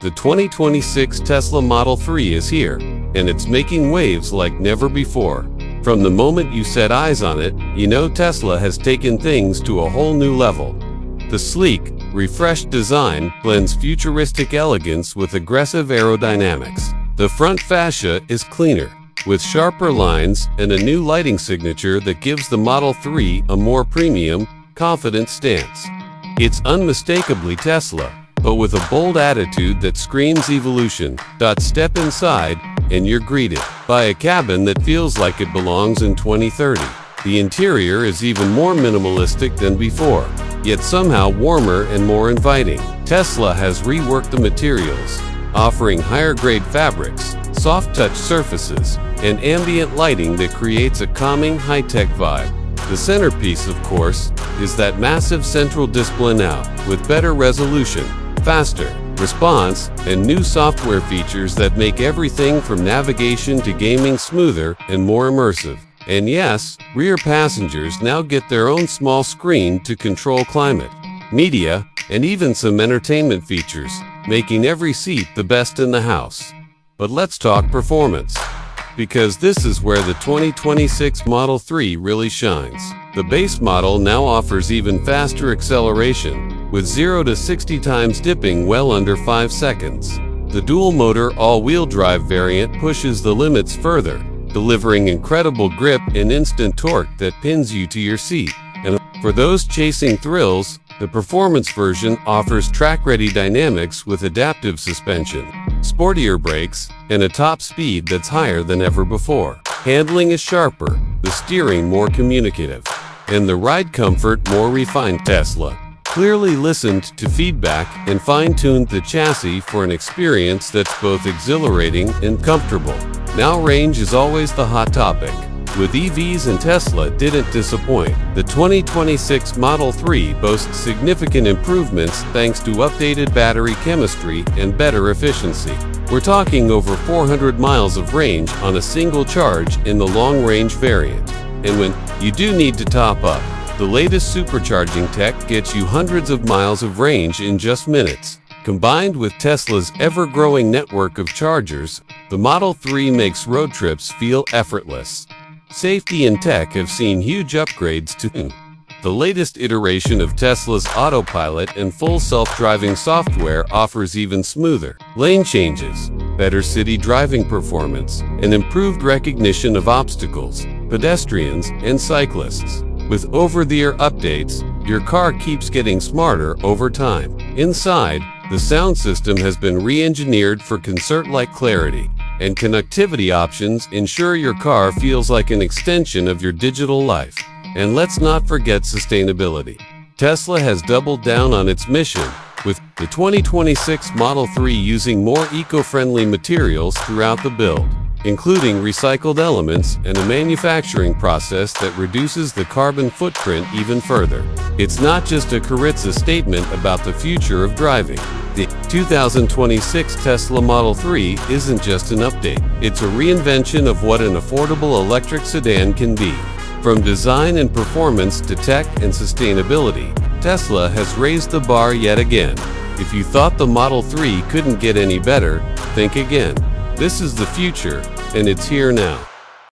The 2026 Tesla Model 3 is here, and it's making waves like never before. From the moment you set eyes on it, you know Tesla has taken things to a whole new level. The sleek, refreshed design blends futuristic elegance with aggressive aerodynamics. The front fascia is cleaner, with sharper lines and a new lighting signature that gives the Model 3 a more premium, confident stance. It's unmistakably Tesla, but with a bold attitude that screams evolution. Step inside, and you're greeted by a cabin that feels like it belongs in 2030. The interior is even more minimalistic than before, yet somehow warmer and more inviting. Tesla has reworked the materials, offering higher grade fabrics, soft touch surfaces, and ambient lighting that creates a calming high-tech vibe. The centerpiece, of course, is that massive central display now, with better resolution, faster response, and new software features that make everything from navigation to gaming smoother and more immersive. And yes, rear passengers now get their own small screen to control climate, media, and even some entertainment features, making every seat the best in the house. But let's talk performance. Because this is where the 2026 Model 3 really shines. The base model now offers even faster acceleration, with 0 to 60 times dipping well under 5 seconds. The dual-motor all-wheel drive variant pushes the limits further, delivering incredible grip and instant torque that pins you to your seat. And for those chasing thrills, the performance version offers track-ready dynamics with adaptive suspension, sportier brakes, and a top speed that's higher than ever before. Handling is sharper, the steering more communicative, and the ride comfort more refined. Tesla clearly listened to feedback and fine-tuned the chassis for an experience that's both exhilarating and comfortable. Now range is always the hot topic. With EVs and Tesla didn't disappoint. The 2026 Model 3 boasts significant improvements thanks to updated battery chemistry and better efficiency. We're talking over 400 miles of range on a single charge in the long-range variant. And when you do need to top up, the latest supercharging tech gets you hundreds of miles of range in just minutes. Combined with Tesla's ever-growing network of chargers, the Model 3 makes road trips feel effortless. Safety and tech have seen huge upgrades to the latest iteration of Tesla's autopilot and full self-driving software offers even smoother lane changes, better city driving performance, and improved recognition of obstacles, pedestrians, and cyclists. With over-the-air updates, your car keeps getting smarter over time. Inside, the sound system has been re-engineered for concert-like clarity, and connectivity options ensure your car feels like an extension of your digital life. And let's not forget sustainability. Tesla has doubled down on its mission, with the 2026 Model 3 using more eco-friendly materials throughout the build, including recycled elements and a manufacturing process that reduces the carbon footprint even further. It's not just a Karitsa statement about the future of driving. The 2026 Tesla Model 3 isn't just an update, it's a reinvention of what an affordable electric sedan can be. From design and performance to tech and sustainability, Tesla has raised the bar yet again. If you thought the Model 3 couldn't get any better, think again. This is the future, and it's here now.